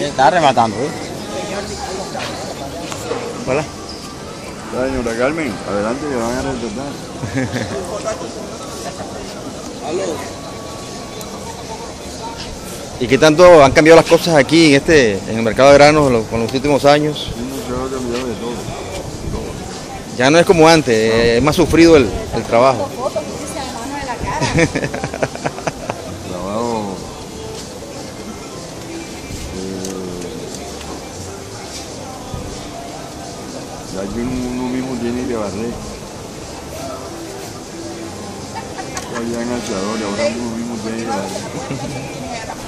Está rematando, ¿eh? Hola. Señora Carmen, adelante que van a retratar. ¿Y qué tanto han cambiado las cosas aquí en este en el mercado de granos lo- con los últimos años? No se de todo. Ya no es como antes, eh, es más sufrido el, el. Trabajo. ya que uno, mismo tiene que barrer. Allá en el asador, ahora uno mismo tiene que barrer.